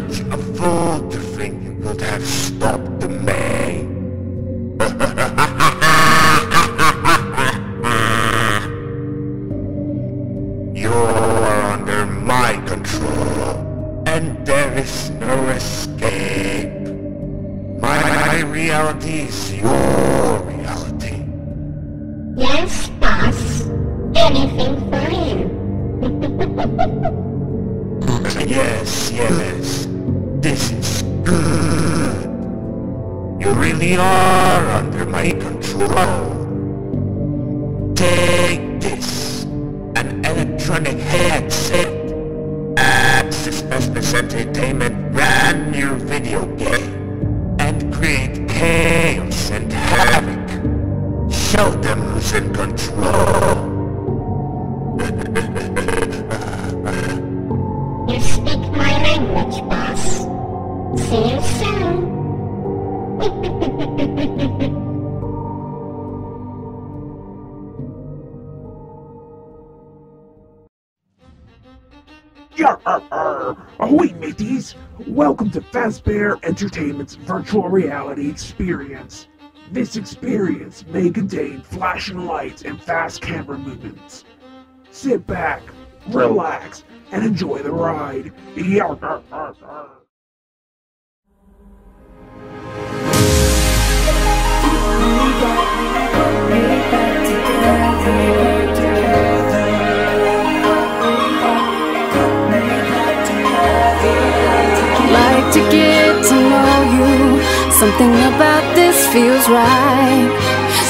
much of food to think you could have stopped me. you are under my control, and there is no escape. My reality is yours. You are under my control. Take this. An electronic headset. Access Fazbear Entertainment brand new video game. And create chaos and havoc. Show them who's in control. Ahoy, mateys! Welcome to Fazbear Entertainment's virtual reality experience. This experience may contain flashing lights and fast camera movements. Sit back, relax, and enjoy the ride. To get to know you. Something about this feels right.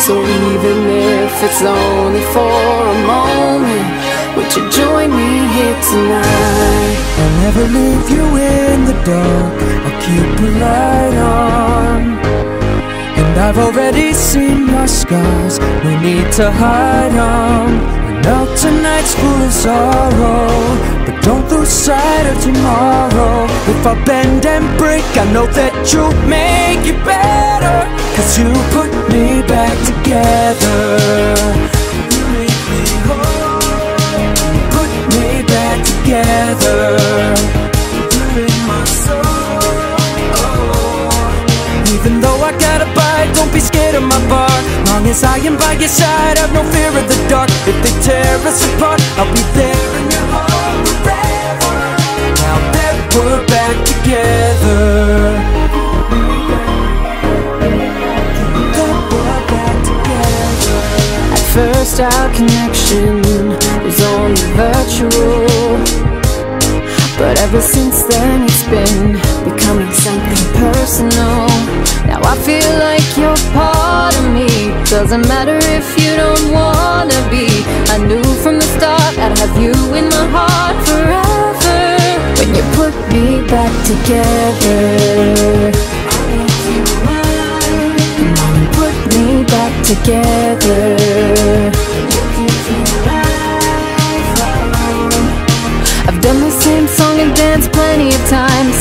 So even if it's only for a moment, would you join me here tonight? I'll never leave you in the dark. I'll keep a light on. And I've already seen your scars. No need to hide them. I know tonight's full of sorrow. But don't sight of tomorrow. If I bend and break, I know that you'll make it better. Cause you put me back together. You make me whole. Put me back together. You're my soul. oh. Even though I gotta bite, don't be scared of my bark. Long as I am by your side, I've no fear of the dark. If they tear us apart, I'll be there we're back together. At first, our connection was only virtual. But ever since then, it's been becoming something personal. Now I feel like you're part of me. Doesn't matter if you don't wanna be. I knew from the start I'd have you in my heart together. Put me back together. I've done the same song and dance plenty of times.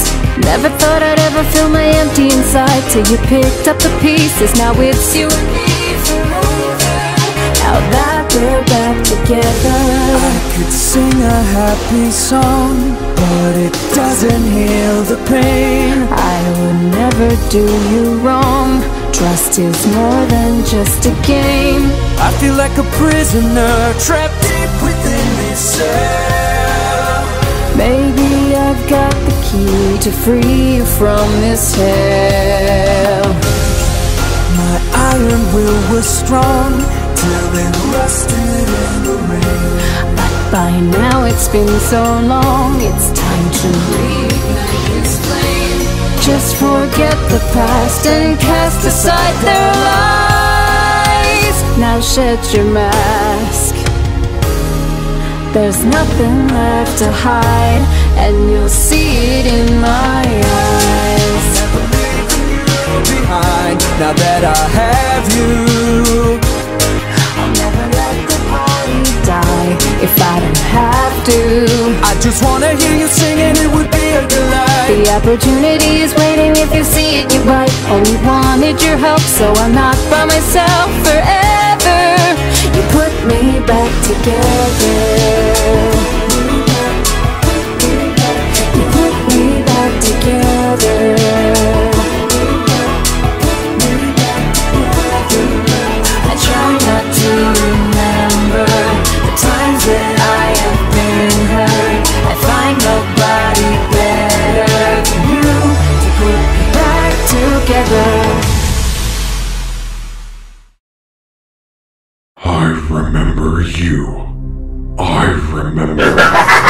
Never thought I'd ever feel my empty inside till you picked up the pieces. Now it's you and me forever. Now that we're back together. Could sing a happy song, but it doesn't heal the pain. I would never do you wrong. Trust is more than just a game. I feel like a prisoner trapped deep within this cell. Maybe I've got the key to free you from this hell. My iron will was strong But by now it's been so long, it's time to this. Just forget the past and cast aside their lies. Now shed your mask. There's nothing left to hide, and you'll see it in my eyes. Never leaving you behind now that I have you. To. I just wanna hear you singing, it would be a delight. The opportunity is waiting if you see it, you bite. Only wanted your help, so I'm not by myself forever. You put me back together. Remember you. I remember.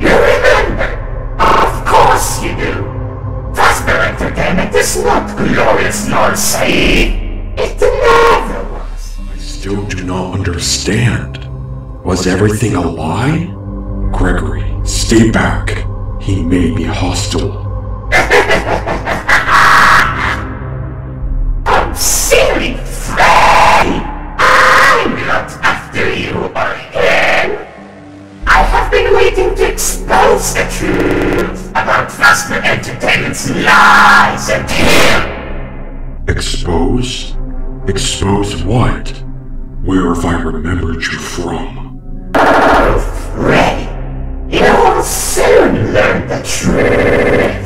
You remember? Of course you do. Fazbear Entertainment is not glorious nor safe. It never was. I still do not understand. Was everything a lie? Gregory, stay back. He may be hostile. Fazbear Entertainment's lies and him. Expose? Expose what? Where have I remembered you from? Freddy, you will soon learn the truth.